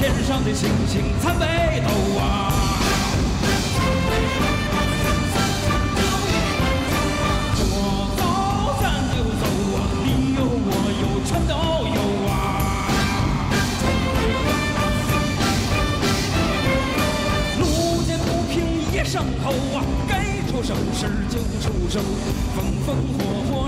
天上的星星参北斗啊，说走咱就走啊，你有我有全都有啊。路见不平一声吼啊，该出手时就出手，风风火火。